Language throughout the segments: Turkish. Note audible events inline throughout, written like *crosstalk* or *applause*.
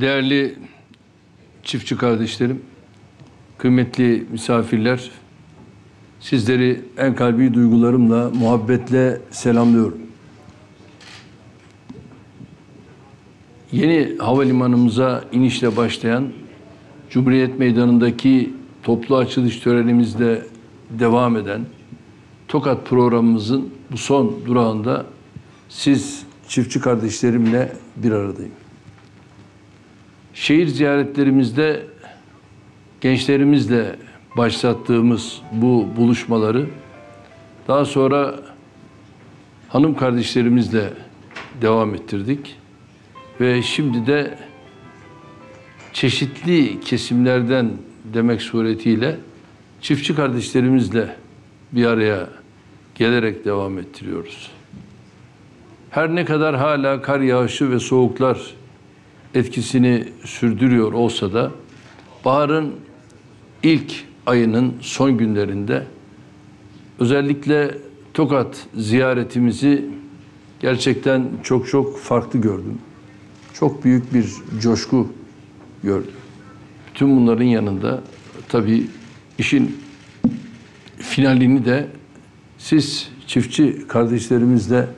Değerli çiftçi kardeşlerim, kıymetli misafirler, sizleri en kalbi duygularımla, muhabbetle selamlıyorum. Yeni havalimanımıza inişle başlayan Cumhuriyet Meydanı'ndaki toplu açılış törenimizde devam eden Tokat programımızın bu son durağında siz çiftçi kardeşlerimle bir aradayım. Şehir ziyaretlerimizde gençlerimizle başlattığımız bu buluşmaları daha sonra hanım kardeşlerimizle devam ettirdik ve şimdi de çeşitli kesimlerden demek suretiyle çiftçi kardeşlerimizle bir araya gelerek devam ettiriyoruz. Her ne kadar hala kar yağışı ve soğuklar etkisini sürdürüyor olsa da baharın ilk ayının son günlerinde özellikle Tokat ziyaretimizi gerçekten çok çok farklı gördüm. Çok büyük bir coşku gördüm. Bütün bunların yanında tabii işin finalini de siz çiftçi kardeşlerimizle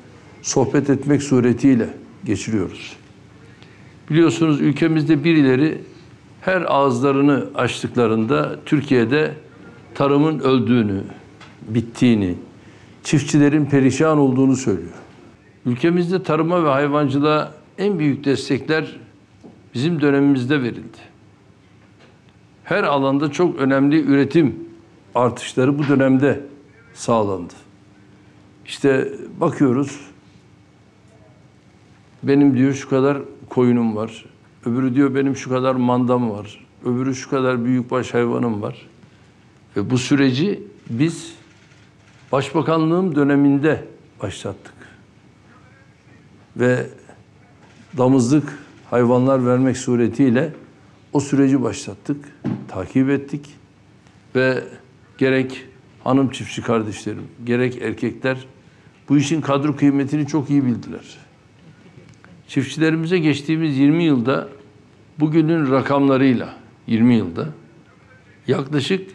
sohbet etmek suretiyle geçiriyoruz. Biliyorsunuz ülkemizde birileri her ağızlarını açtıklarında Türkiye'de tarımın öldüğünü, bittiğini, çiftçilerin perişan olduğunu söylüyor. Ülkemizde tarıma ve hayvancılığa en büyük destekler bizim dönemimizde verildi. Her alanda çok önemli üretim artışları bu dönemde sağlandı. İşte bakıyoruz benim diyor şu kadar koyunum var. Öbürü diyor benim şu kadar mandam var. Öbürü şu kadar büyükbaş hayvanım var. Ve bu süreci biz başbakanlığım döneminde başlattık. Ve damızlık hayvanlar vermek suretiyle o süreci başlattık, takip ettik ve gerek hanım çiftçi kardeşlerim, gerek erkekler bu işin kadro kıymetini çok iyi bildiler. Çiftçilerimize geçtiğimiz 20 yılda bugünün rakamlarıyla 20 yılda yaklaşık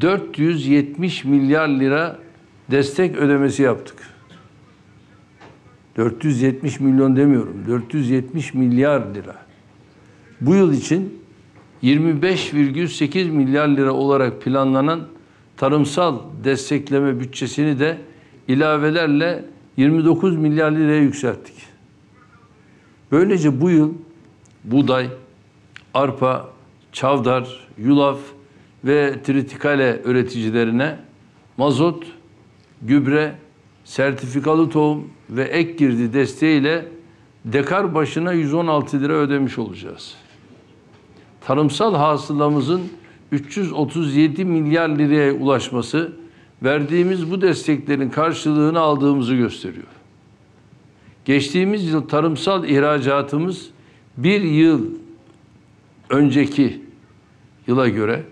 470 milyar lira destek ödemesi yaptık. 470 milyon demiyorum. 470 milyar lira. Bu yıl için 25,8 milyar lira olarak planlanan tarımsal destekleme bütçesini de ilavelerle 29 milyar liraya yükselttik. Böylece bu yıl buğday, arpa, çavdar, yulaf ve tritikale üreticilerine mazot, gübre, sertifikalı tohum ve ek girdi desteğiyle dekar başına 116 lira ödemiş olacağız. Tarımsal hasılamızın 337 milyar liraya ulaşması verdiğimiz bu desteklerin karşılığını aldığımızı gösteriyor. Geçtiğimiz yıl tarımsal ihracatımız bir yıl önceki yıla göre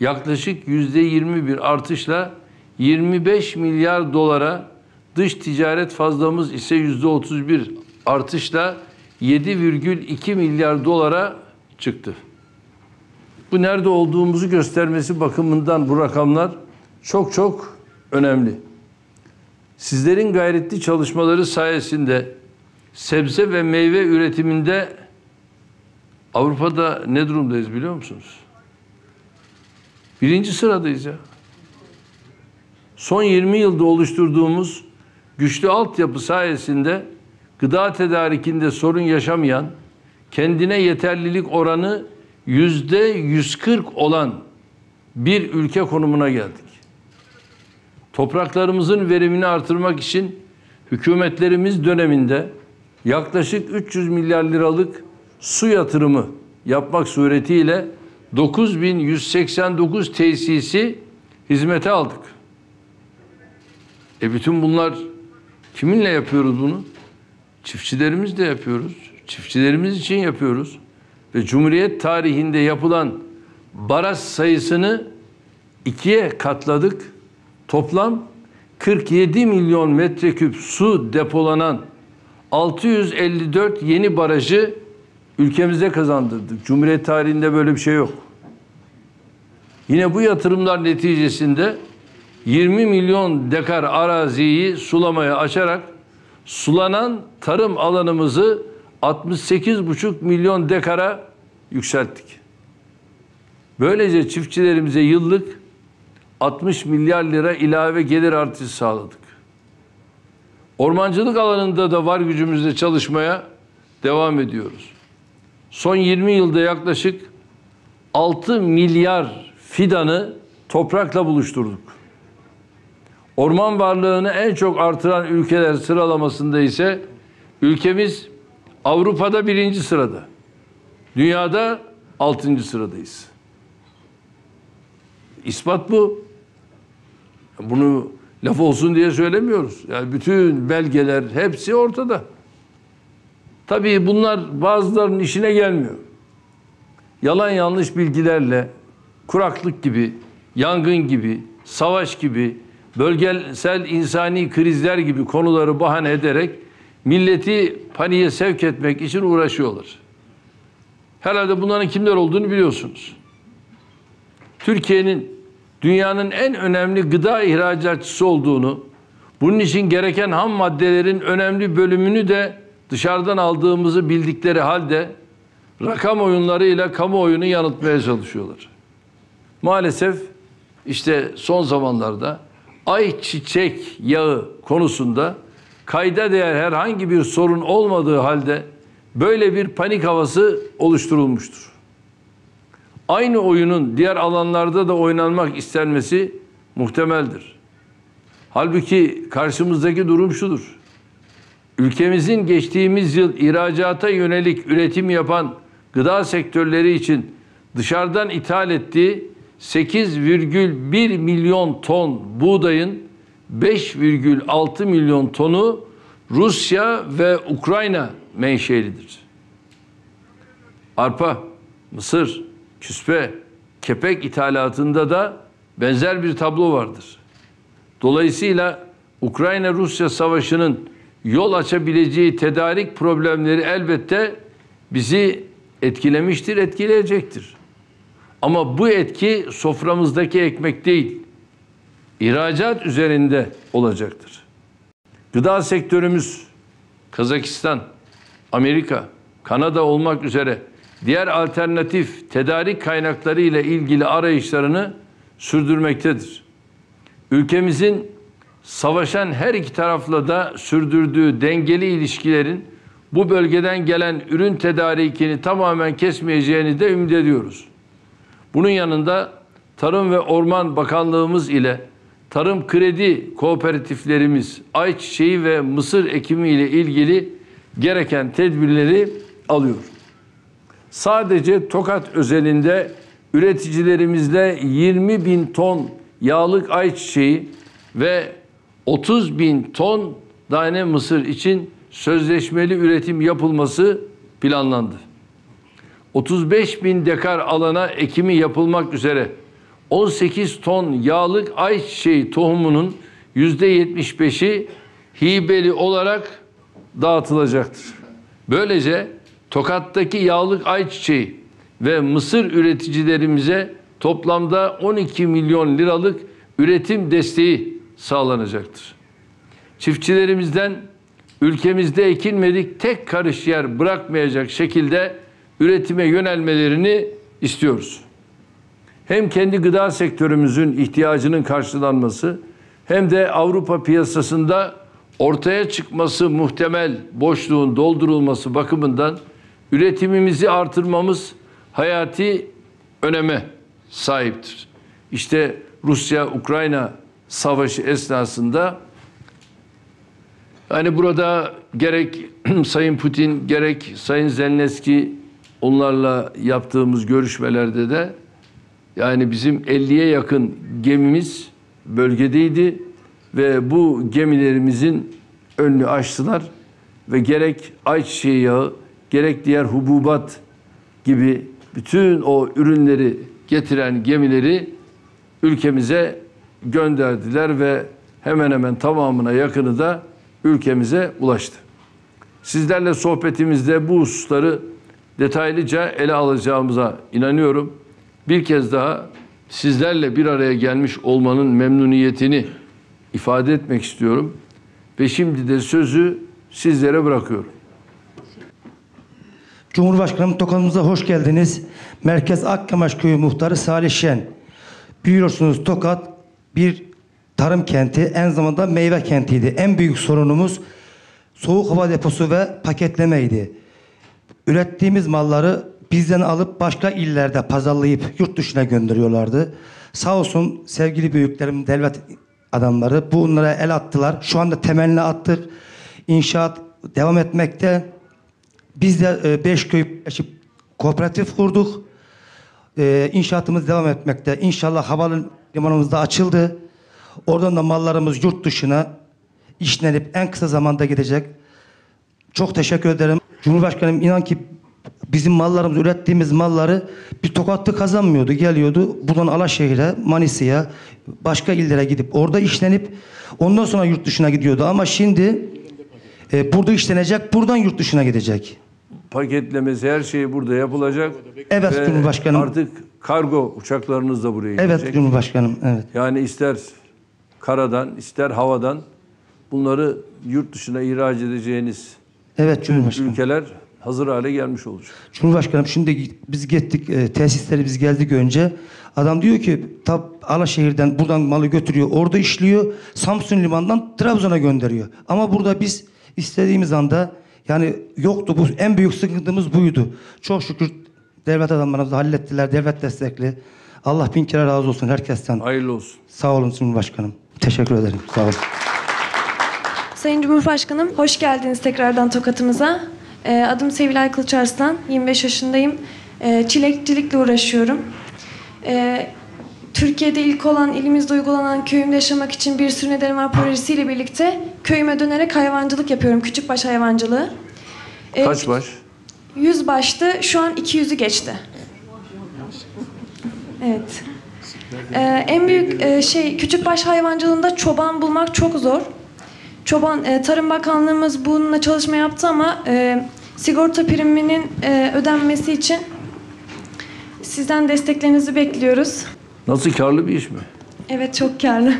yaklaşık yüzde 21 artışla 25 milyar dolara dış ticaret fazlamız ise yüzde 31 artışla 7,2 milyar dolara çıktı. Bu nerede olduğumuzu göstermesi bakımından bu rakamlar çok çok önemli. Sizlerin gayretli çalışmaları sayesinde sebze ve meyve üretiminde Avrupa'da ne durumdayız biliyor musunuz? Birinci sıradayız ya. Son 20 yılda oluşturduğumuz güçlü altyapı sayesinde gıda tedarikinde sorun yaşamayan, kendine yeterlilik oranı yüzde 140 olan bir ülke konumuna geldik. Topraklarımızın verimini artırmak için hükümetlerimiz döneminde yaklaşık 300 milyar liralık su yatırımı yapmak suretiyle 9189 tesisi hizmete aldık. E bütün bunlar kiminle yapıyoruz bunu? Çiftçilerimizle yapıyoruz. Çiftçilerimiz için yapıyoruz. Ve Cumhuriyet tarihinde yapılan baraj sayısını ikiye katladık. Toplam 47 milyon metreküp su depolanan 654 yeni barajı ülkemize kazandırdık. Cumhuriyet tarihinde böyle bir şey yok. Yine bu yatırımlar neticesinde 20 milyon dekar araziyi sulamaya açarak sulanan tarım alanımızı 68,5 milyon dekara yükselttik. Böylece çiftçilerimize yıllık 60 milyar lira ilave gelir artışı sağladık. Ormancılık alanında da var gücümüzle çalışmaya devam ediyoruz. Son 20 yılda yaklaşık 6 milyar fidanı toprakla buluşturduk. Orman varlığını en çok artıran ülkeler sıralamasında ise ülkemiz Avrupa'da birinci sırada. Dünyada altıncı sıradayız. İspat bu. Bunu laf olsun diye söylemiyoruz. Yani bütün belgeler hepsi ortada. Tabii bunlar bazılarının işine gelmiyor. Yalan yanlış bilgilerle kuraklık gibi, yangın gibi, savaş gibi, bölgesel insani krizler gibi konuları bahane ederek milleti paniğe sevk etmek için uğraşıyorlar. Herhalde bunların kimler olduğunu biliyorsunuz. Türkiye'nin dünyanın en önemli gıda ihracatçısı olduğunu, bunun için gereken ham maddelerin önemli bölümünü de dışarıdan aldığımızı bildikleri halde rakam oyunlarıyla kamuoyunu yanıltmaya çalışıyorlar. Maalesef işte son zamanlarda ayçiçek yağı konusunda kayda değer herhangi bir sorun olmadığı halde böyle bir panik havası oluşturulmuştur. Aynı oyunun diğer alanlarda da oynanmak istenmesi muhtemeldir. Halbuki karşımızdaki durum şudur. Ülkemizin geçtiğimiz yıl ihracata yönelik üretim yapan gıda sektörleri için dışarıdan ithal ettiği 8,1 milyon ton buğdayın 5,6 milyon tonu Rusya ve Ukrayna menşelidir. Arpa, mısır, küspe, kepek ithalatında da benzer bir tablo vardır. Dolayısıyla Ukrayna-Rusya savaşının yol açabileceği tedarik problemleri elbette bizi etkilemiştir, etkileyecektir. Ama bu etki soframızdaki ekmek değil, ihracat üzerinde olacaktır. Gıda sektörümüz Kazakistan, Amerika, Kanada olmak üzere diğer alternatif tedarik kaynakları ile ilgili arayışlarını sürdürmektedir. Ülkemizin savaşan her iki tarafla da sürdürdüğü dengeli ilişkilerin bu bölgeden gelen ürün tedarikini tamamen kesmeyeceğini de ümit ediyoruz. Bunun yanında Tarım ve Orman Bakanlığımız ile tarım kredi kooperatiflerimiz ayçiçeği ve mısır ekimi ile ilgili gereken tedbirleri alıyor. Sadece Tokat özelinde üreticilerimizle 20 bin ton yağlık ayçiçeği ve 30 bin ton tane mısır için sözleşmeli üretim yapılması planlandı. 35 bin dekar alana ekimi yapılmak üzere 18 ton yağlık ayçiçeği tohumunun %75'i hibeli olarak dağıtılacaktır. Böylece Tokat'taki yağlık ayçiçeği ve mısır üreticilerimize toplamda 12 milyon liralık üretim desteği sağlanacaktır. Çiftçilerimizden ülkemizde ekilmedik tek karış yer bırakmayacak şekilde üretime yönelmelerini istiyoruz. Hem kendi gıda sektörümüzün ihtiyacının karşılanması hem de Avrupa piyasasında ortaya çıkması muhtemel boşluğun doldurulması bakımından üretimimizi artırmamız hayati öneme sahiptir. İşte Rusya-Ukrayna savaşı esnasında hani burada gerek *clears throat* Sayın Putin gerek Sayın Zelenski onlarla yaptığımız görüşmelerde de yani bizim 50'ye yakın gemimiz bölgedeydi ve bu gemilerimizin önünü açtılar ve gerek ayçiçeği yağı gerek diğer hububat gibi bütün o ürünleri getiren gemileri ülkemize gönderdiler ve hemen hemen tamamına yakını da ülkemize ulaştı. Sizlerle sohbetimizde bu hususları detaylıca ele alacağımıza inanıyorum. Bir kez daha sizlerle bir araya gelmiş olmanın memnuniyetini ifade etmek istiyorum. Ve şimdi de sözü sizlere bırakıyorum. Cumhurbaşkanım Tokat'ımıza hoş geldiniz. Merkez Akkamaş Köyü Muhtarı Salih Şen. Biliyorsunuz Tokat bir tarım kenti, en zamanda meyve kentiydi. En büyük sorunumuz soğuk hava deposu ve paketlemeydi. Ürettiğimiz malları bizden alıp başka illerde pazarlayıp yurt dışına gönderiyorlardı. Sağ olsun sevgili büyüklerim, devlet adamları bunlara el attılar. Şu anda temelini attık. İnşaat devam etmekte. Biz de e, beş köy birleşip kooperatif kurduk. E, inşaatımız devam etmekte. İnşallah havalimanımız da açıldı. Oradan da mallarımız yurt dışına işlenip en kısa zamanda gidecek. Çok teşekkür ederim. Cumhurbaşkanım inan ki bizim mallarımız, ürettiğimiz malları bir tokatlı kazanmıyordu. Geliyordu buradan Alaşehir'e, Manisa'ya, başka illere gidip orada işlenip ondan sonra yurt dışına gidiyordu. Ama şimdi e, burada işlenecek, buradan yurt dışına gidecek. Paketlemesi her şey burada yapılacak. Evet, Ve Cumhurbaşkanım. Artık kargo uçaklarınız da buraya Evet gelecek. Cumhurbaşkanım, evet. Yani ister karadan ister havadan bunları yurt dışına ihraç edeceğiniz Evet Cumhurbaşkanım. ülkeler hazır hale gelmiş olacak. Cumhurbaşkanım şimdi biz gittik e, tesisleri biz geldik önce. Adam diyor ki tab Alaşehir'den buradan malı götürüyor. Orada işliyor. Samsun limandan Trabzon'a gönderiyor. Ama burada biz istediğimiz anda yani yoktu bu en büyük sıkıntımız buydu. Çok şükür devlet adamlarımız da hallettiler. Devlet destekli. Allah bin kere razı olsun herkesten. Hayırlı olsun. Sağ olun Cumhurbaşkanım. Teşekkür ederim. Sağ olun. Sayın Cumhurbaşkanım, hoş geldiniz tekrardan Tokat'ımıza. Ee, adım Sevilay Kılıçarslan, 25 yaşındayım. Ee, çilekçilikle uğraşıyorum. Türkiye'de ilk olan, ilimizde uygulanan köyümde yaşamak için bir sürü nedenim var projesiyle birlikte köyüme dönerek hayvancılık yapıyorum, küçükbaş hayvancılığı. Ee, Kaç baş? 100 baştı, şu an 200'ü geçti. Evet. Ee, en büyük e, şey küçükbaş hayvancılığında çoban bulmak çok zor. Çoban e, Tarım Bakanlığımız bununla çalışma yaptı ama e, sigorta priminin e, ödenmesi için sizden desteklerinizi bekliyoruz. Nasıl karlı bir iş mi? Evet çok karlı.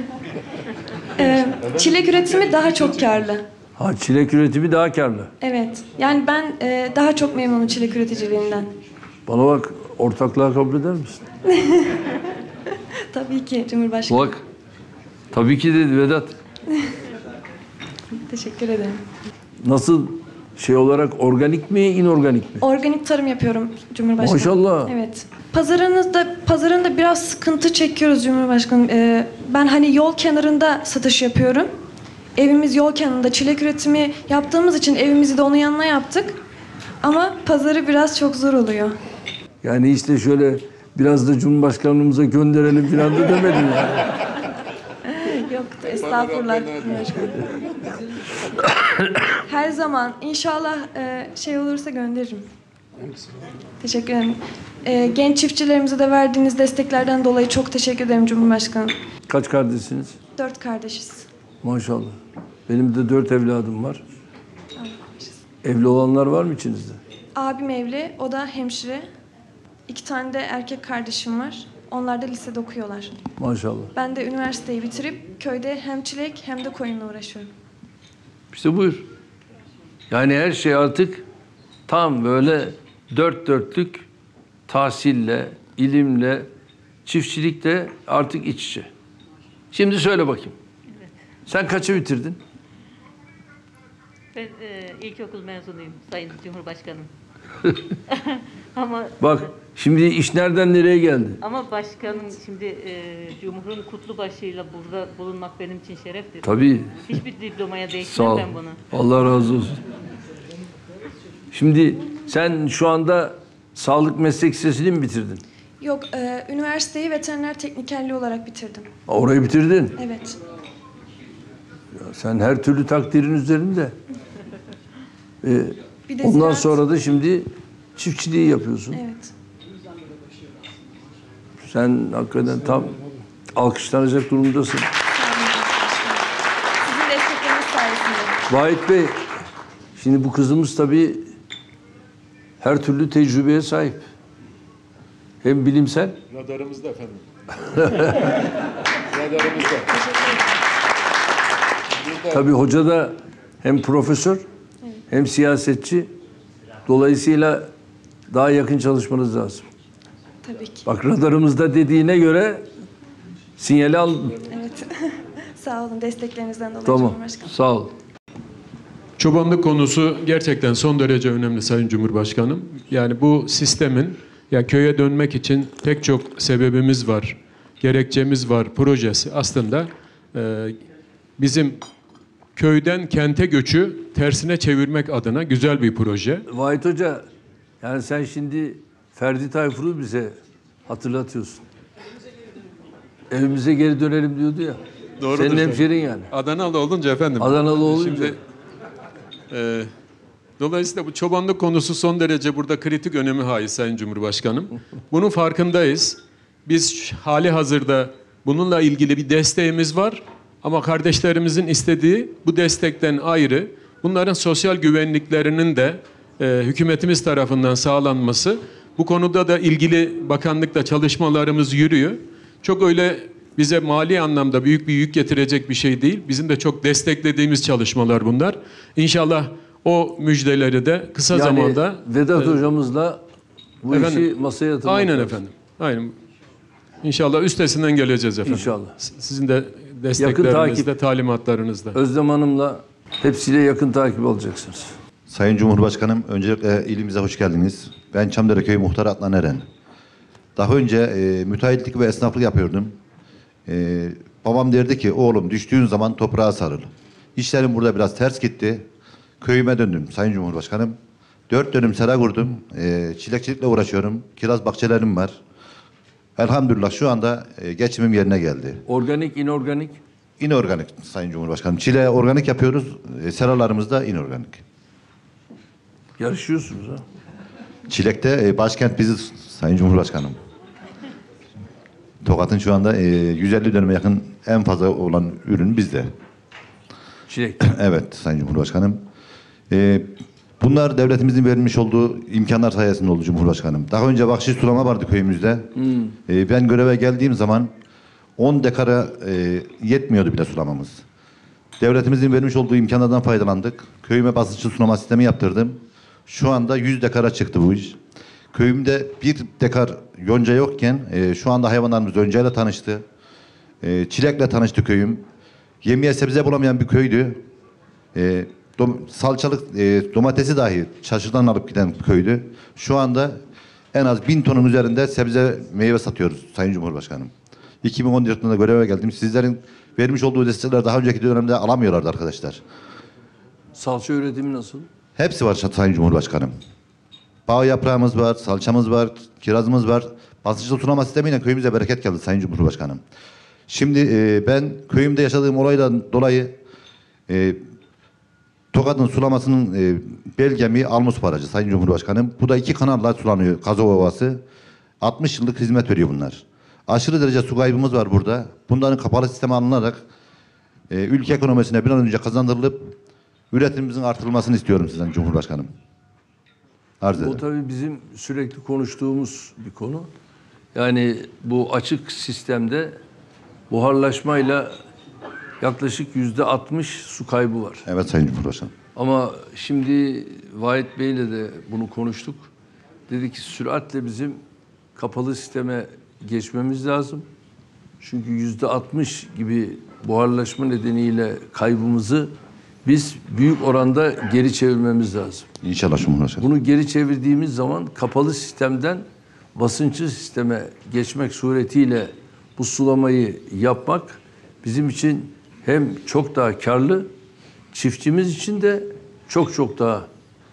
E, çilek üretimi daha çok karlı. Ha çilek üretimi daha karlı. Evet. Yani ben e, daha çok memnunum çilek üreticiliğinden. Bana bak ortaklığa kabul eder misin? *laughs* Tabii ki Cumhurbaşkanı. Bak. Tabii ki dedi Vedat. *laughs* Teşekkür ederim. Nasıl şey olarak organik mi, inorganik mi? Organik tarım yapıyorum Cumhurbaşkanı. Maşallah. Evet. Pazarınızda pazarında biraz sıkıntı çekiyoruz Cumhurbaşkanım. Ee, ben hani yol kenarında satış yapıyorum. Evimiz yol kenarında çilek üretimi yaptığımız için evimizi de onun yanına yaptık. Ama pazarı biraz çok zor oluyor. Yani işte şöyle biraz da Cumhurbaşkanımıza gönderelim falan da demedin yani. *laughs* Estağfurullah. *laughs* Her zaman inşallah e, şey olursa gönderirim. Teşekkür ederim. E, genç çiftçilerimize de verdiğiniz desteklerden dolayı çok teşekkür ederim Cumhurbaşkanım. Kaç kardeşsiniz? Dört kardeşiz. Maşallah. Benim de dört evladım var. Evli olanlar var mı içinizde? Abim evli, o da hemşire. İki tane de erkek kardeşim var. Onlar da lisede okuyorlar. Maşallah. Ben de üniversiteyi bitirip köyde hem çilek hem de koyunla uğraşıyorum. İşte buyur. Yani her şey artık tam böyle dört dörtlük tahsille, ilimle, çiftçilikle artık iç içe. Şimdi söyle bakayım. Sen kaçı bitirdin? Ben e, ilkokul mezunuyum Sayın Cumhurbaşkanım. *laughs* *laughs* ama Bak şimdi iş nereden nereye geldi? ama başkanım şimdi e, Cumhur'un kutlu başıyla burada bulunmak benim için şereftir. Tabii. Hiçbir diplomaya değişmem ben bunu. Allah razı olsun. Şimdi sen şu anda sağlık meslek lisesini mi bitirdin? Yok, e, üniversiteyi veteriner teknikerliği olarak bitirdim. Orayı bitirdin. Evet. Sen her türlü takdirin üzerinde. Ee, *laughs* Bir de ondan ziraat- sonra da şimdi çiftçiliği yapıyorsun. Evet. Sen hakikaten tam alkışlanacak durumdasın. Sizin destekleriniz sayesinde. Vahit Bey, şimdi bu kızımız tabii her türlü tecrübeye sahip. Hem bilimsel Radarımızda efendim. *laughs* Radarımızda. Tabii hoca da hem profesör hem siyasetçi. Dolayısıyla daha yakın çalışmanız lazım. Tabii ki. Bak radarımızda dediğine göre sinyali aldın. Evet. *laughs* Sağ olun desteklerinizden dolayı Tamam. Cumhurbaşkanım. Sağ ol. Çobanlık konusu gerçekten son derece önemli Sayın Cumhurbaşkanım. Yani bu sistemin ya köye dönmek için pek çok sebebimiz var, gerekçemiz var projesi aslında e, bizim köyden kente göçü tersine çevirmek adına güzel bir proje. Vahit Hoca, yani sen şimdi Ferdi Tayfur'u bize hatırlatıyorsun. Evimize geri dönelim diyordu ya. Doğrudur Senin hemşerin yani. Adanalı olunca efendim. Adanalı olunca. Şimdi, e, dolayısıyla bu çobanlık konusu son derece burada kritik önemi haiz Sayın Cumhurbaşkanım. *laughs* Bunun farkındayız. Biz hali hazırda bununla ilgili bir desteğimiz var. Ama kardeşlerimizin istediği bu destekten ayrı bunların sosyal güvenliklerinin de e, hükümetimiz tarafından sağlanması. Bu konuda da ilgili bakanlıkla çalışmalarımız yürüyor. Çok öyle bize mali anlamda büyük bir yük getirecek bir şey değil. Bizim de çok desteklediğimiz çalışmalar bunlar. İnşallah o müjdeleri de kısa yani zamanda Vedat hocamızla bu Efendim, işi masaya yatırmak Aynen lazım. efendim. Aynen. İnşallah üstesinden geleceğiz efendim. İnşallah. Sizin de desteklerinizle, takip. talimatlarınızla. Özlem Hanım'la hepsiyle yakın takip alacaksınız. Sayın Cumhurbaşkanım, öncelikle ilimize hoş geldiniz. Ben Çamdere Köyü Muhtarı Adnan Eren. Daha önce e, müteahhitlik ve esnaflık yapıyordum. E, babam derdi ki, oğlum düştüğün zaman toprağa sarıl. İşlerim burada biraz ters gitti. Köyüme döndüm Sayın Cumhurbaşkanım. Dört dönüm sera kurdum. E, çilekçilikle uğraşıyorum. Kiraz bahçelerim var. Elhamdülillah şu anda e, geçimim yerine geldi. Organik, inorganik. İnorganik Sayın Cumhurbaşkanım. Çile organik yapıyoruz. E, seralarımız da inorganik. Yarışıyorsunuz ha. Çilek'te e, başkent biziz Sayın Cumhurbaşkanım. Tokat'ın şu anda e, 150 dönüme yakın en fazla olan ürün bizde. Çilek. *clears throat* Evet Sayın Cumhurbaşkanım. E, bunlar devletimizin vermiş olduğu imkanlar sayesinde oldu Cumhurbaşkanım. Daha önce bahşiş sulama vardı köyümüzde. E, ben göreve geldiğim zaman 10 dekara e, yetmiyordu bile sulamamız. Devletimizin vermiş olduğu imkanlardan faydalandık. Köyüme basınçlı sulama sistemi yaptırdım. Şu anda 100 dekara çıktı bu iş. Köyümde bir dekar yonca yokken e, şu anda hayvanlarımız yoncayla tanıştı. E, çilekle tanıştı köyüm. Yemeğe sebze bulamayan bir köydü. E, dom- salçalık e, domatesi dahi çarşıdan alıp giden köydü. Şu anda en az bin tonun üzerinde sebze meyve satıyoruz Sayın Cumhurbaşkanım. 2014 yılında göreve geldim. Sizlerin vermiş olduğu destekler daha önceki dönemde alamıyorlardı arkadaşlar. Salça üretimi nasıl? Hepsi var Sayın Cumhurbaşkanım. Bağ yaprağımız var, salçamız var, kirazımız var. Basınçlı sulama sistemiyle köyümüze bereket geldi Sayın Cumhurbaşkanım. Şimdi e, ben köyümde yaşadığım olaydan dolayı e, Tokat'ın sulamasının e, belgemi Almus Barajı Sayın Cumhurbaşkanım. Bu da iki kanalla sulanıyor Kazova Ovası. 60 yıllık hizmet veriyor bunlar. Aşırı derece su kaybımız var burada. Bunların kapalı sisteme alınarak e, ülke ekonomisine bir an önce kazandırılıp üretimimizin artırılmasını istiyorum sizden Cumhurbaşkanım. Arz O ederim. tabii bizim sürekli konuştuğumuz bir konu. Yani bu açık sistemde buharlaşmayla yaklaşık yüzde 60 su kaybı var. Evet Sayın Cumhurbaşkanım. Ama şimdi Vahit Bey'le de bunu konuştuk. Dedi ki süratle bizim kapalı sisteme geçmemiz lazım. Çünkü yüzde 60 gibi buharlaşma nedeniyle kaybımızı biz büyük oranda geri çevirmemiz lazım. İnşallah Cumhurbaşkanım. Bunu geri çevirdiğimiz zaman kapalı sistemden basınçlı sisteme geçmek suretiyle bu sulamayı yapmak bizim için hem çok daha karlı, çiftçimiz için de çok çok daha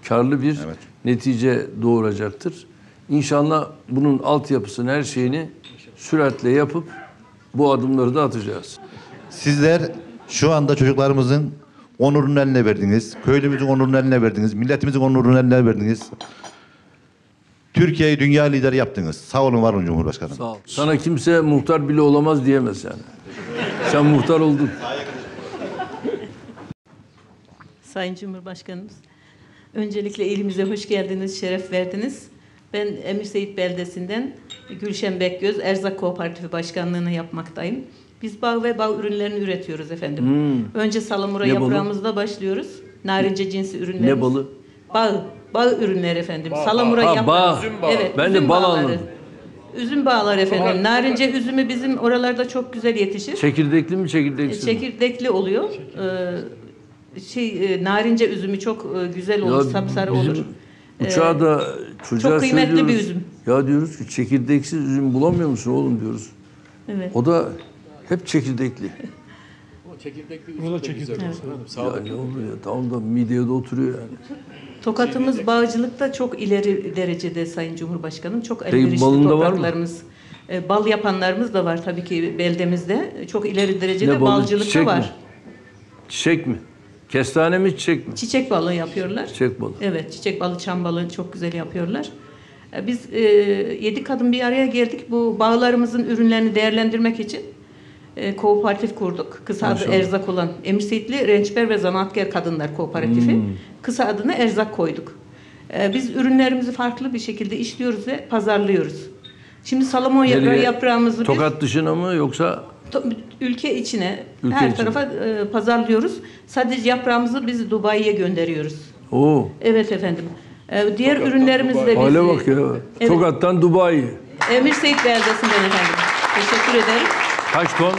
karlı bir Evet. netice doğuracaktır. İnşallah bunun altyapısını, her şeyini süratle yapıp bu adımları da atacağız. Sizler şu anda çocuklarımızın onurunu eline verdiniz. Köylümüzün onurunu eline verdiniz. Milletimizin onurunu eline verdiniz. Türkiye'yi dünya lideri yaptınız. Sağ olun var olun Cumhurbaşkanım. Sağ ol. Sana kimse muhtar bile olamaz diyemez yani. Sen muhtar oldun. Sayın Cumhurbaşkanımız, Öncelikle ilimize hoş geldiniz, şeref verdiniz. Ben Emir Seyit Beldesi'nden Gülşen Bekgöz Erzak Kooperatifi Başkanlığını yapmaktayım. Biz bağ ve bağ ürünlerini üretiyoruz efendim. Önce salamura Hmm. Ne balı? yaprağımızla başlıyoruz. Narince cinsi ürünlerimiz. Ne balı? Bağ. Bağ ürünleri efendim. salamura Ha, yaprağı. bağ. Evet, Ben de bal anladım. Üzüm bağlar efendim. Narince üzümü bizim oralarda çok güzel yetişir. Çekirdekli mi çekirdeksiz mi? Çekirdekli oluyor. Ee, şey e, narince üzümü çok e, güzel olur, sapsarı bizim olur. Uçağa da çocuğa çok kıymetli bir üzüm. Ya diyoruz ki çekirdeksiz üzüm bulamıyor musun oğlum diyoruz. Evet. O da hep çekirdekli. Ama çekirdekli üzüm de güzel olsun hanım. Ya Sağlıklı. ne oluyor ya? Tamam da mideye de oturuyor yani. Tokatımız bağcılıkta çok ileri derecede Sayın Cumhurbaşkanım. Çok elverişli balında var mı? topraklarımız. E, bal yapanlarımız da var tabii ki beldemizde. Çok ileri derecede Ne balı? balcılık da Çiçek var. mi? Çiçek mi? Kestane mi çiçek mi? Çiçek balı yapıyorlar. Çiçek balı. Evet, çiçek balı, çam balı çok güzel yapıyorlar. E, Biz e, yedi kadın bir araya geldik. Bu bağlarımızın ürünlerini değerlendirmek için e, kooperatif kurduk. Kısa adı. Erzak olan Emir Seyitli Rençber ve Zanaatkar Kadınlar Kooperatifi. Hmm. Kısa adına Erzak koyduk. E, Biz ürünlerimizi farklı bir şekilde işliyoruz ve pazarlıyoruz. Şimdi salamon yaprağı yaprağımızı biz Tokat dışına mı yoksa to- ülke içine Ülke her içine. tarafa e, pazarlıyoruz. Sadece yaprağımızı biz Dubai'ye gönderiyoruz. o Evet efendim. Ee, diğer ürünlerimiz de biz... hale bak ya. Evet. Tokat'tan Dubai. Emir Seyit Beldesi'nden efendim. Teşekkür ederim. Kaç ton?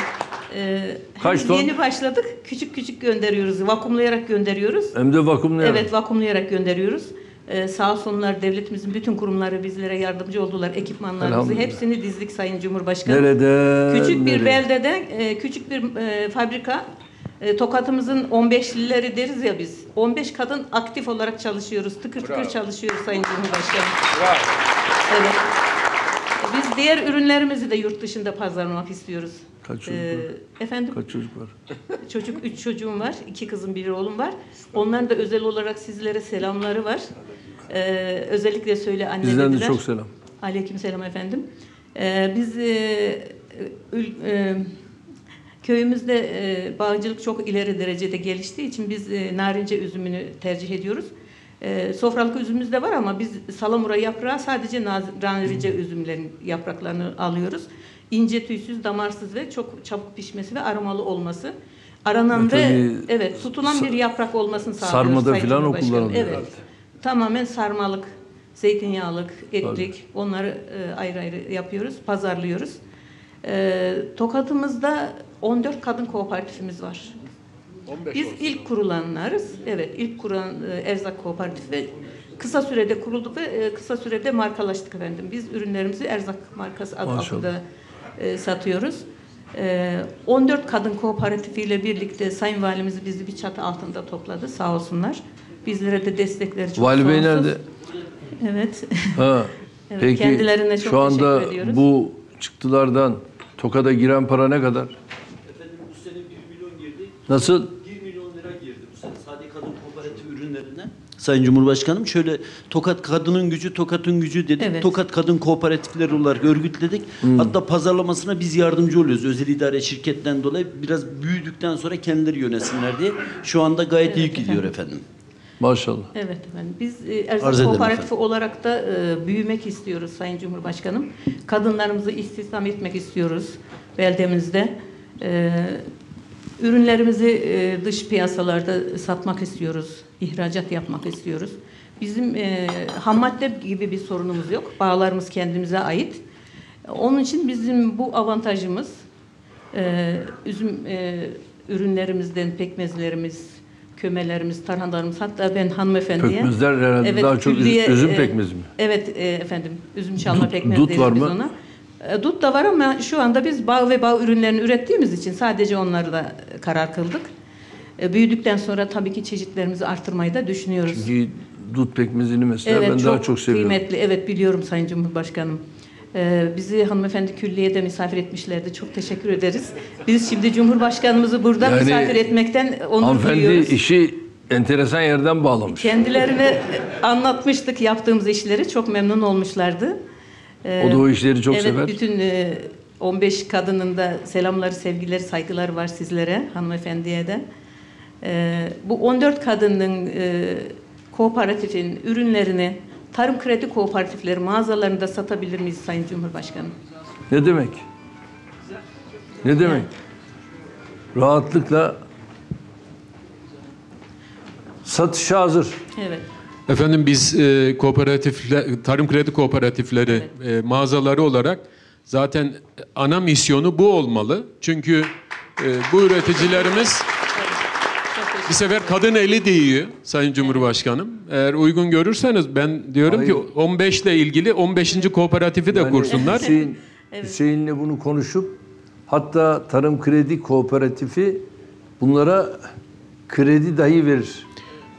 Ee, Kaç ton? Yeni başladık. Küçük küçük gönderiyoruz. Vakumlayarak gönderiyoruz. Hem de vakumlayarak. Evet vakumlayarak gönderiyoruz. Ee, sağ olsunlar devletimizin bütün kurumları bizlere yardımcı oldular. Ekipmanlarımızı Elhamdülillah. hepsini dizdik Sayın Cumhurbaşkanı. Nerede? Küçük bir nereye? beldede e, küçük bir e, fabrika e, Tokat'ımızın 15'lileri deriz ya biz. 15 kadın aktif olarak çalışıyoruz. Tıkır tıkır çalışıyoruz Sayın Cumhurbaşkanım. Evet. Biz diğer ürünlerimizi de yurt dışında pazarlamak istiyoruz. Kaç çocuk Ee, var? efendim Kaç çocuk var? *laughs* çocuk üç çocuğum var. iki kızım bir oğlum var. Onların da özel olarak sizlere selamları var. Ee, özellikle söyle anne Bizden de dediler. çok selam. Aleyküm selam efendim. Ee, biz e, ül- e, köyümüzde e, bağcılık çok ileri derecede geliştiği için biz e, narince üzümünü tercih ediyoruz. E, sofralık üzümümüz de var ama biz salamura yaprağı sadece narince üzümlerin yapraklarını alıyoruz. İnce tüysüz, damarsız ve çok çabuk pişmesi ve aromalı olması. Aranan Ve ve tabii evet tutulan bir yaprak olmasını sağlıyoruz. sarmada filan o kullanılıyor Evet. herhalde. Tamamen sarmalık, zeytinyağlık, etlik onları e, ayrı ayrı yapıyoruz, pazarlıyoruz. E, Tokat'ımızda 14 kadın kooperatifimiz var. 15 Biz olsun. ilk kurulanlarız. Evet, ilk kuran e, Erzak Kooperatifi ve kısa sürede kurulduk ve e, kısa sürede markalaştık efendim. Biz ürünlerimizi Erzak markası adı Maşallah. altında e, satıyoruz. E, 14 kadın kooperatifiyle birlikte Sayın Valimiz bizi bir çatı altında topladı sağ olsunlar. Bizlere de destekleri çok Vali Bey nerede? Evet. *laughs* Ha. Evet, Peki kendilerine çok şu anda teşekkür ediyoruz. bu çıktılardan Tokat'a giren para ne kadar? Efendim bu sene 1 milyon girdi. Nasıl? 1 milyon lira girdi bu sene Sade Kadın Kooperatif ürünlerine. Sayın Cumhurbaşkanım şöyle Tokat Kadının Gücü, Tokat'ın Gücü dedik. Evet. Tokat Kadın Kooperatifleri olarak örgütledik. Hmm. Hatta pazarlamasına biz yardımcı oluyoruz. Özel idare şirketten dolayı biraz büyüdükten sonra kendileri yönetsinler diye. Şu anda gayet iyi gidiyor efendim. Maşallah. Evet efendim. Biz e, Arz Erzak ederim Kooperatifi efendim. olarak da e, büyümek istiyoruz Sayın Cumhurbaşkanım. Kadınlarımızı istihdam etmek istiyoruz beldemizde. E, ürünlerimizi e, dış piyasalarda satmak istiyoruz. İhracat yapmak istiyoruz. Bizim e, ham madde gibi bir sorunumuz yok. Bağlarımız kendimize ait. Onun için bizim bu avantajımız e, üzüm e, ürünlerimizden pekmezlerimiz, kömelerimiz, tarhanalarımız hatta ben hanımefendiye Pekmezler herhalde daha çok üzüm- üzüm pekmezi mi? Evet e, efendim üzüm çalma Dut- pekmez dut var biz mı? ona. E, Dut da var ama şu anda biz bağ ve bağ ürünlerini ürettiğimiz için sadece onları da e, karar kıldık. E, büyüdükten sonra tabii ki çeşitlerimizi artırmayı da düşünüyoruz. Çünkü dut pekmezini mesela ben daha çok seviyorum. kıymetli. Evet biliyorum Sayın Cumhurbaşkanım. Ee, bizi hanımefendi külliyede misafir etmişlerdi. Çok teşekkür ederiz. Biz şimdi Cumhurbaşkanımızı burada Yani misafir etmekten onur Hanımefendi duyuyoruz. işi enteresan yerden bağlamış. Kendilerine anlatmıştık yaptığımız işleri. Çok memnun olmuşlardı. Ee, O da o işleri çok evet, sever. bütün e, 15 kadının da selamları, sevgileri, saygıları var sizlere, hanımefendiye de. Ee, bu 14 kadının e, kooperatifin ürünlerini tarım kredi kooperatifleri mağazalarında satabilir miyiz Sayın Cumhurbaşkanım? Ne demek? Ne demek? Rahatlıkla satışa hazır. Evet. Efendim biz e, kooperatifler, tarım kredi kooperatifleri e, mağazaları olarak zaten ana misyonu bu olmalı. Çünkü e, bu üreticilerimiz bir sefer kadın eli değiyor Sayın Cumhurbaşkanım. Eğer uygun görürseniz ben diyorum ki Hayır. 15 ile ilgili 15. kooperatifi de Yani kursunlar. Hüseyin, Hüseyin'le bunu konuşup hatta Tarım Kredi Kooperatifi bunlara kredi dahi verir.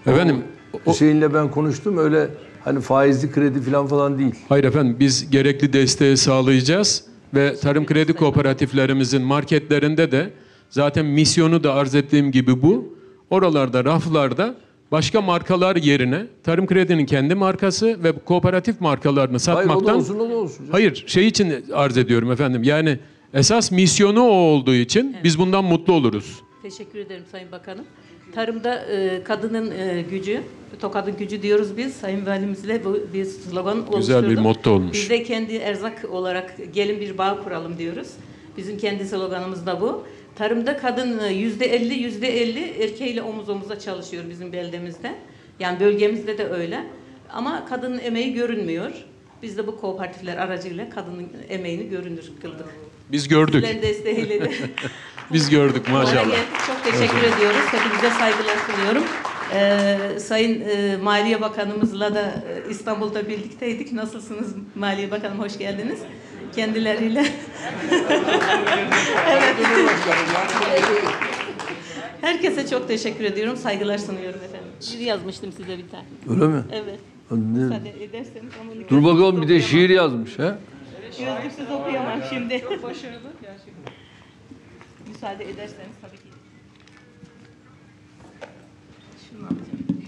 Efendim o- Hüseyin'le ben konuştum öyle hani faizli kredi falan falan değil. Hayır efendim biz gerekli desteği sağlayacağız ve tarım kredi kooperatiflerimizin marketlerinde de zaten misyonu da arz ettiğim gibi bu. Oralarda raflarda başka markalar yerine tarım kredinin kendi markası ve kooperatif markalarını Hayır o da satmaktan olsun o da olsun. Hayır, şey için arz ediyorum efendim. Yani esas misyonu o olduğu için biz bundan mutlu oluruz. Teşekkür ederim Sayın Bakanım. Tarımda e, kadının e, gücü, tokadın gücü diyoruz biz. Sayın Valimizle bu bir slogan Güzel bir oluşturduk. motto olmuş. Biz de kendi erzak olarak gelin bir bağ kuralım diyoruz. Bizim kendi sloganımız da bu. Tarımda kadın e, yüzde elli, yüzde elli erkeğiyle omuz omuza çalışıyor bizim beldemizde. Yani bölgemizde de öyle. Ama kadının emeği görünmüyor. Biz de bu kooperatifler aracıyla kadının emeğini görünür kıldık. Biz gördük. Sizlerin desteğiyle de. *laughs* Biz gördük maşallah. Çok teşekkür ediyoruz. Hepinize saygılar sunuyorum. Ee, Sayın e, Maliye Bakanımızla da e, İstanbul'da birlikteydik. Nasılsınız Maliye Bakanım? Hoş geldiniz. Kendileriyle. *laughs* evet. Herkese çok teşekkür ediyorum. Saygılar sunuyorum efendim. Şiir yazmıştım size bir tane. Öyle mi? Evet. Ne- Müsaade ederseniz onu Dur bakalım bir de şiir yazmış ha. Gözlüksüz okuyamam şimdi. Çok başarılı gerçekten. Müsaade ederseniz tabii ki. Şunu alacağım.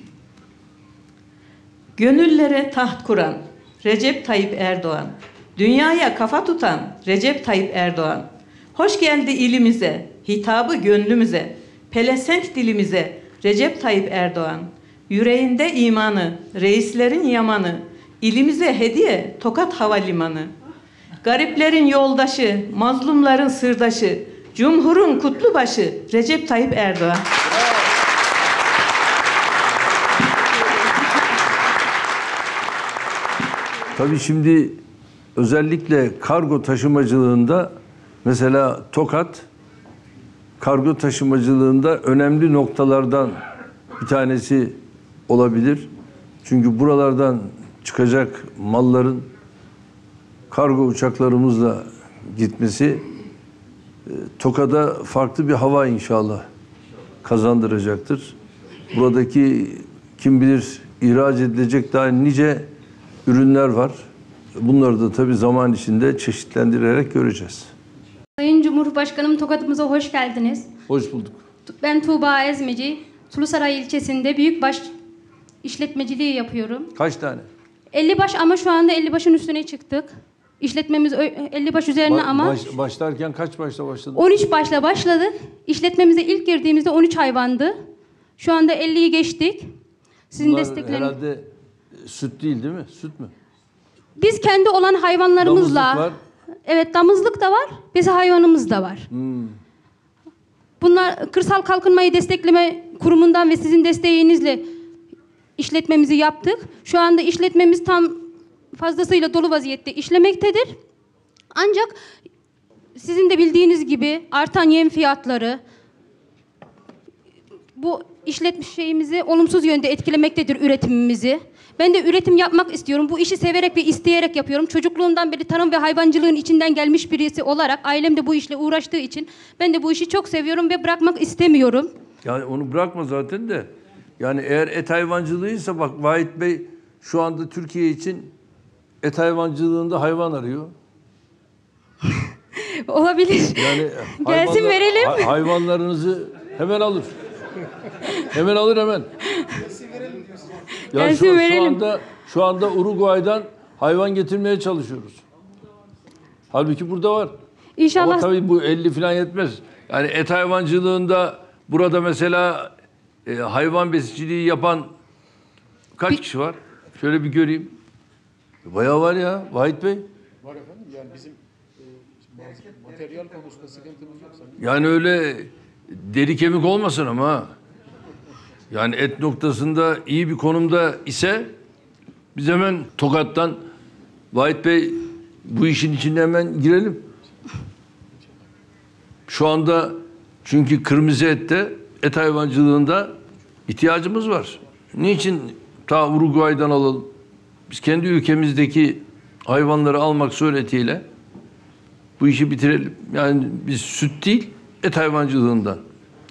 Gönüllere taht kuran Recep Tayyip Erdoğan. Dünyaya kafa tutan Recep Tayyip Erdoğan. Hoş geldi ilimize, hitabı gönlümüze, pelesenk dilimize Recep Tayyip Erdoğan. Yüreğinde imanı, reislerin yamanı, ilimize hediye Tokat Havalimanı. Gariplerin yoldaşı, mazlumların sırdaşı, Cumhurun kutlu başı Recep Tayyip Erdoğan. Tabii şimdi özellikle kargo taşımacılığında mesela Tokat kargo taşımacılığında önemli noktalardan bir tanesi olabilir. Çünkü buralardan çıkacak malların kargo uçaklarımızla gitmesi e, Tokat'a farklı bir hava inşallah kazandıracaktır. Buradaki kim bilir ihraç edilecek daha nice ürünler var. Bunları da tabii zaman içinde çeşitlendirerek göreceğiz. Sayın Cumhurbaşkanım Tokat'ımıza hoş geldiniz. Hoş bulduk. Ben Tuğba Ezmeci. Sulusaray ilçesinde büyükbaş işletmeciliği yapıyorum. Kaç tane? 50 baş ama şu anda 50 başın üstüne çıktık. İşletmemiz ö- 50 baş üzerine Ba- ama baş- başlarken kaç başta başladın? 13 başla başladık. İşletmemize ilk girdiğimizde 13 hayvandı. Şu anda 50'yi geçtik. Sizin Bunlar destekleriniz. herhalde süt değil değil mi? Süt mü? Biz kendi olan hayvanlarımızla Damızlık var. Evet damızlık da var. Besi hayvanımız da var. Hmm. Bunlar kırsal kalkınmayı destekleme kurumundan ve sizin desteğinizle işletmemizi yaptık. Şu anda işletmemiz tam fazlasıyla dolu vaziyette işlemektedir. Ancak sizin de bildiğiniz gibi artan yem fiyatları bu işletme şeyimizi olumsuz yönde etkilemektedir üretimimizi. Ben de üretim yapmak istiyorum. Bu işi severek ve isteyerek yapıyorum. Çocukluğumdan beri tarım ve hayvancılığın içinden gelmiş birisi olarak ailem de bu işle uğraştığı için ben de bu işi çok seviyorum ve bırakmak istemiyorum. Yani onu bırakma zaten de. Yani eğer et hayvancılığıysa bak Vahit Bey şu anda Türkiye için et hayvancılığında hayvan arıyor. *laughs* Olabilir. Yani *laughs* Gelsin hayvanlar- verelim. hay- hayvanlarınızı hemen alır. Hemen alır hemen. Ya Gelsin şu, şu verelim. anda şu anda Uruguay'dan hayvan getirmeye çalışıyoruz. Halbuki burada var. İnşallah Ama tabii bu 50 falan yetmez. Yani et hayvancılığında burada mesela e, hayvan besiciliği yapan Kaç kişi var? Şöyle bir göreyim. Bayağı var ya Vahit Bey. Var efendim yani bizim materyal konusunda sıkıntımız yok. Yani öyle deri kemik olmasın ama. Yani et noktasında iyi bir konumda ise biz hemen Tokat'tan Vahit Bey bu işin içine hemen girelim. Şu anda çünkü kırmızı ette et hayvancılığında ihtiyacımız var. Niçin ta Uruguay'dan alalım? Biz kendi ülkemizdeki hayvanları almak suretiyle bu işi bitirelim. Yani biz süt değil, et hayvancılığından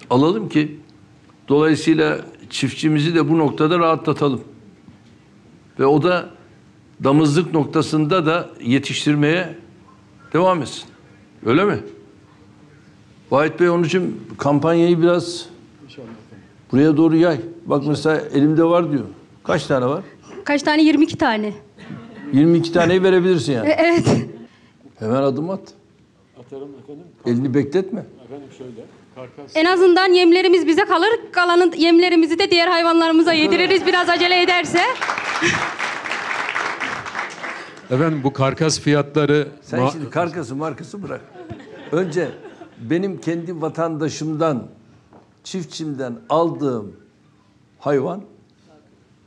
alalım ki dolayısıyla çiftçimizi de bu noktada rahatlatalım. Ve o da damızlık noktasında da yetiştirmeye devam etsin. Öyle mi? Vahit Bey onun için kampanyayı biraz buraya doğru yay. Bak mesela elimde var diyor. Kaç tane var? Kaç tane? 22 tane. 22 taneyi verebilirsin yani. E, Evet. Hemen adım at. Atarım efendim. Elini bekletme. Efendim şöyle. En azından yemlerimiz bize kalır. Kalanın yemlerimizi de diğer hayvanlarımıza yediririz biraz acele ederse. Efendim bu karkas fiyatları Sen ma- şimdi karkası markası bırak. Önce benim kendi vatandaşımdan, çiftçimden aldığım hayvan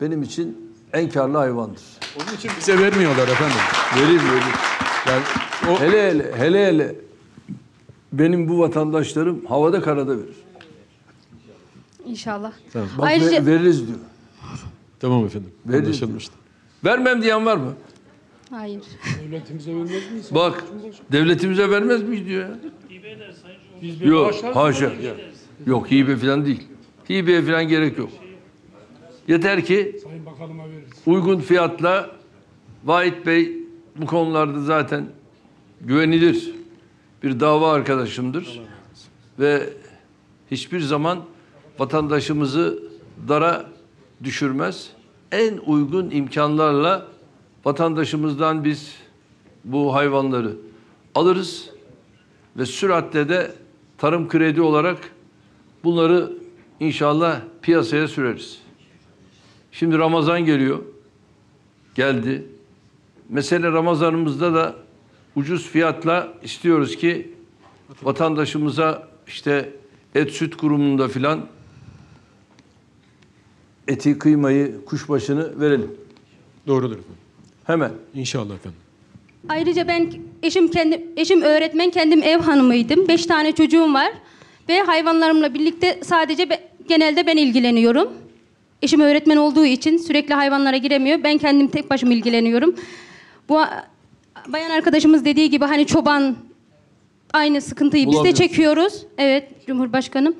benim için en karlı hayvandır. onun için bize vermiyorlar efendim. Verir verir. Yani o Hele hele hele hele benim bu vatandaşlarım havada karada verir. İnşallah. Bak Ayrıca ve- veririz diyor. tamam efendim. Veririz Anlaşılmıştır. Vermem diyen var mı? hayır. Bak devletimize vermez miyiz diyor ya. Yok haşa. Yok hibe falan değil. Hibeye falan gerek yok. Yeter ki uygun fiyatla Vahit Bey bu konularda zaten güvenilir bir dava arkadaşımdır. Ve hiçbir zaman vatandaşımızı dara düşürmez. En uygun imkanlarla vatandaşımızdan biz bu hayvanları alırız ve süratle de tarım kredi olarak bunları inşallah piyasaya süreriz. Şimdi Ramazan geliyor. Geldi. Mesele Ramazanımızda da ucuz fiyatla istiyoruz ki vatandaşımıza işte et süt kurumunda filan eti, kıymayı, kuşbaşını verelim. Doğrudur efendim. Hemen. İnşallah efendim. Ayrıca ben eşim kendi eşim öğretmen, kendim ev hanımıydım. Beş tane çocuğum var ve hayvanlarımla birlikte sadece be- genelde ben ilgileniyorum. Eşim öğretmen olduğu için sürekli hayvanlara giremiyor. Ben kendim tek başıma ilgileniyorum. Bu bayan arkadaşımız dediği gibi hani çoban aynı sıkıntıyı biz de Bulamıyorsun. çekiyoruz. Evet Cumhurbaşkanım.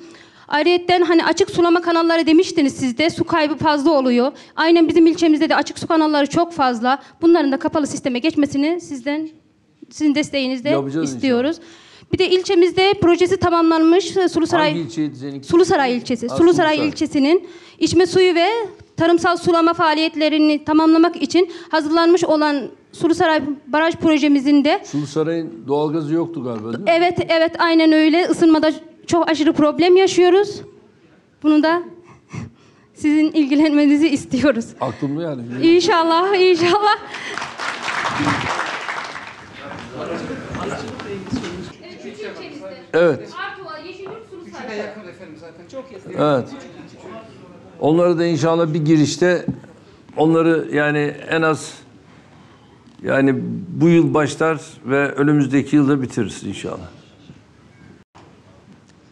Ayrıyeten hani açık sulama kanalları demiştiniz siz de. Su kaybı fazla oluyor. Aynen bizim ilçemizde de açık su kanalları çok fazla. Bunların da kapalı sisteme geçmesini sizden sizin desteğinizle Yapacağız istiyoruz. Bir de ilçemizde projesi tamamlanmış Sulusaray Hangi seninki? Sulusaray ilçesi. Ha, Sulusaray Sulusaray. ilçesinin içme suyu ve tarımsal sulama faaliyetlerini tamamlamak için hazırlanmış olan Sulusaray baraj projemizin de Sulu Saray'ın doğalgazı yoktu galiba değil mi? Evet, evet aynen öyle. Isınmada çok aşırı problem yaşıyoruz. Bunu da sizin ilgilenmenizi istiyoruz. Aklımda yani. İnşallah, inşallah. Evet. Evet. Onları da inşallah bir girişte onları yani en az yani bu yıl başlar ve önümüzdeki yılda bitiririz inşallah.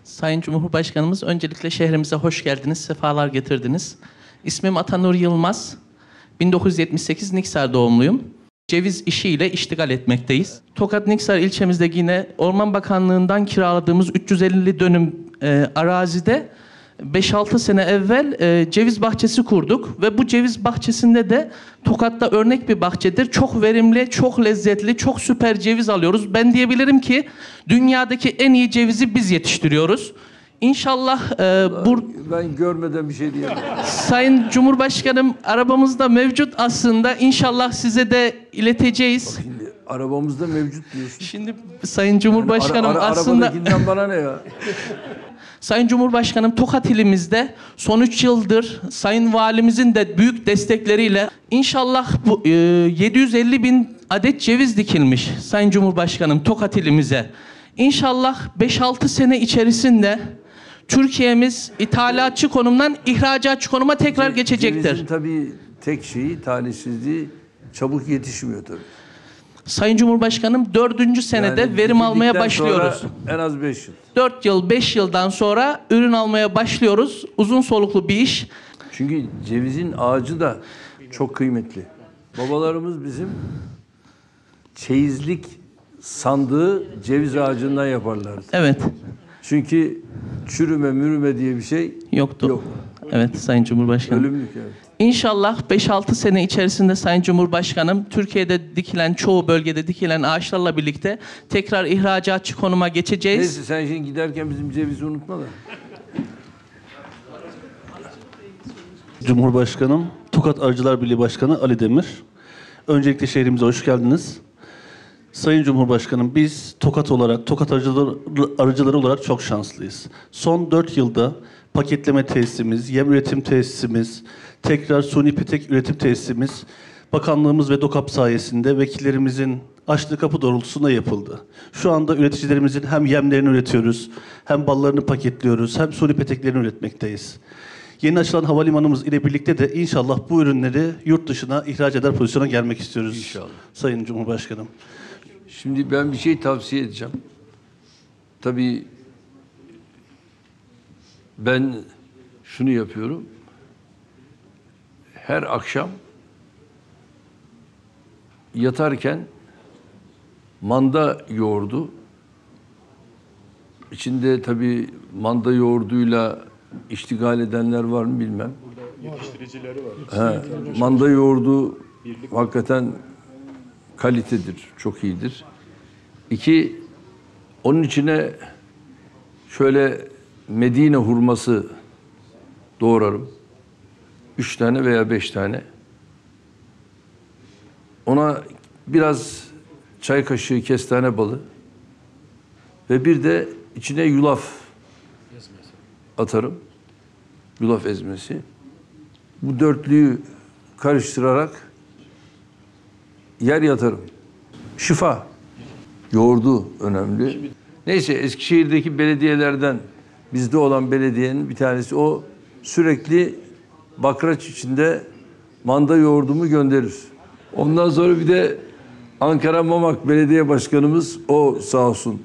Sayın Cumhurbaşkanımız öncelikle şehrimize hoş geldiniz, sefalar getirdiniz. İsmim Atanur Yılmaz. 1978 Niksar doğumluyum. Ceviz işiyle iştigal etmekteyiz. Tokat Niksar ilçemizde yine Orman Bakanlığı'ndan kiraladığımız 350 dönüm e, arazide 5-6 sene evvel e, ceviz bahçesi kurduk ve bu ceviz bahçesinde de Tokat'ta örnek bir bahçedir. Çok verimli, çok lezzetli, çok süper ceviz alıyoruz. Ben diyebilirim ki dünyadaki en iyi cevizi biz yetiştiriyoruz. İnşallah e, bur Ben görmeden bir şey diyemem. Sayın Cumhurbaşkanım arabamızda mevcut aslında. İnşallah size de ileteceğiz. Şimdi arabamızda mevcut diyorsun. Şimdi Sayın Cumhurbaşkanım Ara- ara- aslında bana ne ya? *laughs* Sayın Cumhurbaşkanım Tokat ilimizde son 3 yıldır Sayın Valimizin de büyük destekleriyle inşallah bu e, 750 bin adet ceviz dikilmiş Sayın Cumhurbaşkanım Tokat ilimize. İnşallah 5-6 sene içerisinde Türkiye'miz ithalatçı konumdan ihracatçı konuma tekrar geçecektir. Cevizin tabii tek şeyi talihsizliği çabuk yetişmiyor tabii. Sayın Cumhurbaşkanım dördüncü senede Yani verim almaya dikildikten başlıyoruz. En az 5 yıl. 4 yıl 5 yıldan sonra ürün almaya başlıyoruz. Uzun soluklu bir iş. Çünkü cevizin ağacı da çok kıymetli. Babalarımız bizim çeyizlik sandığı ceviz ağacından yaparlardı. Evet. Çünkü çürüme mürüme diye bir şey Yoktu. Yok. Evet Sayın Cumhurbaşkanım. ölümlük evet. İnşallah 5-6 sene içerisinde Sayın Cumhurbaşkanım Türkiye'de dikilen çoğu bölgede dikilen ağaçlarla birlikte tekrar ihracatçı konuma geçeceğiz. Neyse sen şimdi giderken bizim cevizi unutma da. Cumhurbaşkanım, Tokat Arıcılar Birliği Başkanı Ali Demir. Öncelikle şehrimize hoş geldiniz. Sayın Cumhurbaşkanım biz Tokat olarak, Tokat arıcıları, arıcıları olarak çok şanslıyız. Son 4 yılda paketleme tesisimiz, yem üretim tesisimiz, tekrar suni petek üretim tesisimiz, bakanlığımız ve DOKAP sayesinde vekillerimizin açtığı kapı doğrultusunda yapıldı. Şu anda üreticilerimizin hem yemlerini üretiyoruz, hem ballarını paketliyoruz, hem suni peteklerini üretmekteyiz. Yeni açılan havalimanımız ile birlikte de inşallah bu ürünleri yurt dışına ihraç eder pozisyona gelmek istiyoruz. İnşallah. Sayın Cumhurbaşkanım. Şimdi ben bir şey tavsiye edeceğim. Tabii ben şunu yapıyorum. Her akşam yatarken manda yoğurdu. İçinde tabii manda yoğurduyla iştigal edenler var mı bilmem. Yetiştiricileri var. He, manda yoğurdu hakikaten kalitedir, çok iyidir. İki, onun içine şöyle Medine hurması doğrarım. Üç tane veya beş tane. Ona biraz çay kaşığı kestane balı ve bir de içine yulaf atarım. Yulaf ezmesi. Bu dörtlüyü karıştırarak yer yatarım. Şifa. Yoğurdu önemli. Neyse Eskişehir'deki belediyelerden bizde olan belediyenin bir tanesi o sürekli bakraç içinde manda yoğurdumu gönderir. Ondan sonra bir de Ankara Mamak Belediye Başkanımız o sağ olsun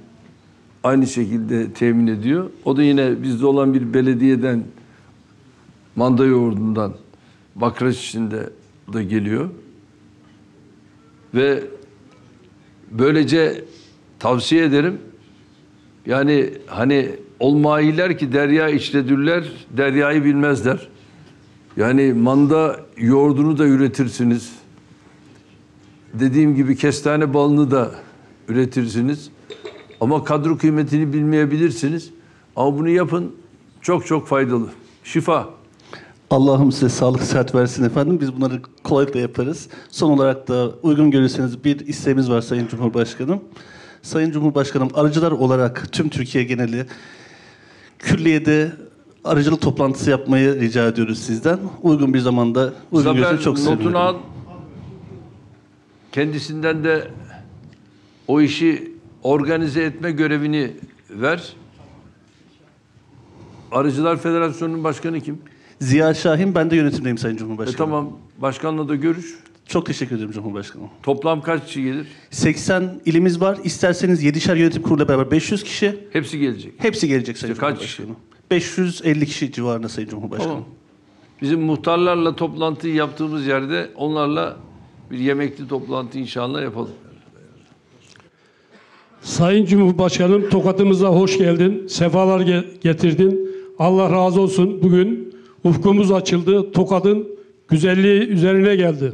aynı şekilde temin ediyor. O da yine bizde olan bir belediyeden manda yoğurdundan bakraç içinde da geliyor. Ve böylece tavsiye ederim. Yani hani olmayiler ki derya içledürler, deryayı bilmezler. Yani manda yoğurdunu da üretirsiniz. Dediğim gibi kestane balını da üretirsiniz. Ama kadro kıymetini bilmeyebilirsiniz. Ama bunu yapın. Çok çok faydalı. Şifa. Allah'ım size sağlık sıhhat versin efendim. Biz bunları kolaylıkla yaparız. Son olarak da uygun görürseniz bir isteğimiz var Sayın Cumhurbaşkanım. Sayın Cumhurbaşkanım arıcılar olarak tüm Türkiye geneli külliyede arıcılık toplantısı yapmayı rica ediyoruz sizden. Uygun bir zamanda uygun görürseniz çok sevinirim. notunu al. Kendisinden de o işi organize etme görevini ver. Arıcılar Federasyonu'nun başkanı kim? Ziya Şahin ben de yönetimdeyim Sayın E Cumhurbaşkanım. tamam, başkanla da görüş. Çok teşekkür ederim Cumhurbaşkanım. Toplam kaç kişi gelir? 80 ilimiz var. İsterseniz 7'şer yönetim kuruluyla beraber 500 kişi. Hepsi gelecek. Hepsi gelecek Sayın İşte kaç Cumhurbaşkanım. 550 kişi civarında Sayın Cumhurbaşkanım. Tamam. Bizim muhtarlarla toplantıyı yaptığımız yerde onlarla bir yemekli toplantı inşallah yapalım. Sayın Cumhurbaşkanım Tokat'ımıza hoş geldin. Sefalar ge- getirdin. Allah razı olsun. Bugün ufkumuz açıldı. Tokat'ın güzelliği üzerine geldi.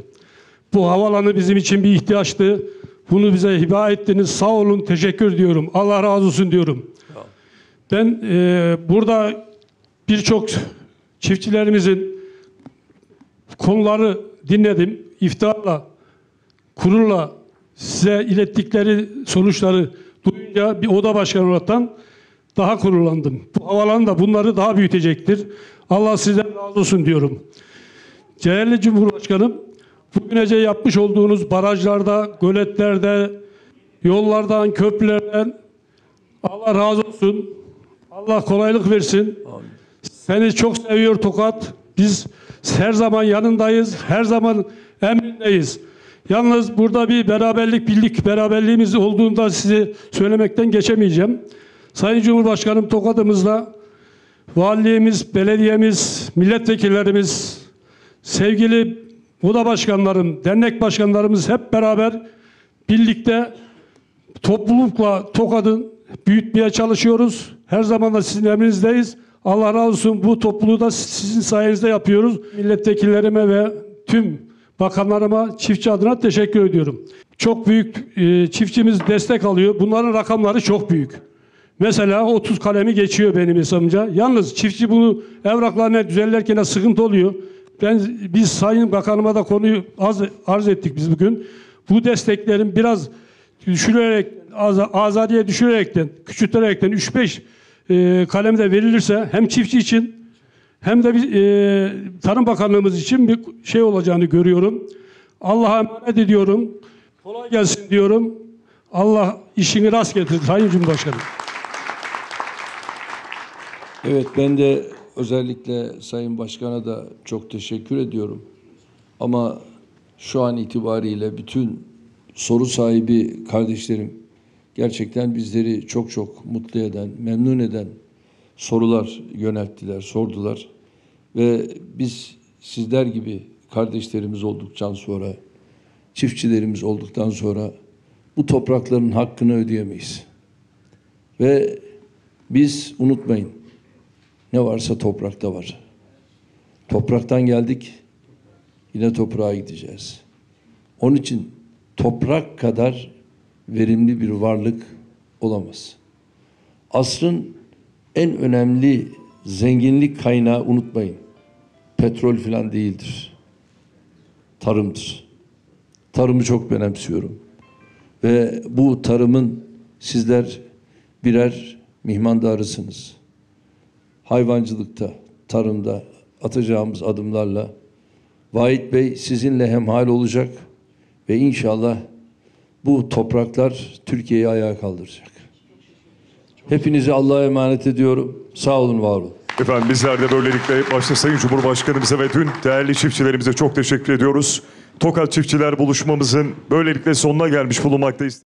Bu havalanı bizim için bir ihtiyaçtı. Bunu bize hibe ettiniz. Sağ olun. Teşekkür diyorum. Allah razı olsun diyorum. Ben e, burada birçok çiftçilerimizin konuları dinledim. İftiharla, kururla size ilettikleri sonuçları duyunca bir oda başkanı olaraktan daha gururlandım. Bu havalan da bunları daha büyütecektir. Allah sizden razı olsun diyorum. Değerli Cumhurbaşkanım, bugünece yapmış olduğunuz barajlarda, göletlerde, yollardan, köprülerden Allah razı olsun. Allah kolaylık versin. Seni çok seviyor Tokat. Biz her zaman yanındayız. Her zaman emrindeyiz. Yalnız burada bir beraberlik, birlik beraberliğimiz olduğunda size söylemekten geçemeyeceğim. Sayın Cumhurbaşkanım Tokat'ımızda valiliğimiz, belediyemiz, milletvekillerimiz, sevgili oda başkanlarım, dernek başkanlarımız hep beraber birlikte toplulukla Tokat'ın büyütmeye çalışıyoruz. Her zaman da sizin emrinizdeyiz. Allah razı olsun bu topluluğu da sizin sayenizde yapıyoruz. Milletvekillerime ve tüm bakanlarıma çiftçi adına teşekkür ediyorum. Çok büyük e, çiftçimiz destek alıyor. Bunların rakamları çok büyük. Mesela 30 kalemi geçiyor benim hesabımca. Yalnız çiftçi bunu evraklarına düzenlerken sıkıntı oluyor. Ben biz Sayın Bakanıma da konuyu az, arz ettik biz bugün. Bu desteklerin biraz düşürerek az, azadiye düşürerekten, küçülterekten 3-5 e, kalemde verilirse hem çiftçi için hem de bir, e, Tarım Bakanlığımız için bir şey olacağını görüyorum. Allah'a emanet ediyorum. Kolay gelsin diyorum. Allah işini rast getirsin Sayın Cumhurbaşkanım. Evet ben de özellikle Sayın Başkan'a da çok teşekkür ediyorum. Ama şu an itibariyle bütün soru sahibi kardeşlerim gerçekten bizleri çok çok mutlu eden, memnun eden sorular yönelttiler, sordular. Ve biz sizler gibi kardeşlerimiz olduktan sonra, çiftçilerimiz olduktan sonra bu toprakların hakkını ödeyemeyiz. Ve biz unutmayın, ne varsa toprakta var. Topraktan geldik, yine toprağa gideceğiz. Onun için toprak kadar verimli bir varlık olamaz. Asrın en önemli zenginlik kaynağı unutmayın. Petrol falan değildir. Tarımdır. Tarımı çok önemsiyorum. Ve bu tarımın sizler birer mihmandarısınız hayvancılıkta, tarımda atacağımız adımlarla Vahit Bey sizinle hemhal olacak ve inşallah bu topraklar Türkiye'yi ayağa kaldıracak. Hepinizi Allah'a emanet ediyorum. Sağ olun, var olun. Efendim bizler de böylelikle başta Sayın Cumhurbaşkanımıza ve tüm değerli çiftçilerimize çok teşekkür ediyoruz. Tokat Çiftçiler buluşmamızın böylelikle sonuna gelmiş bulunmaktayız.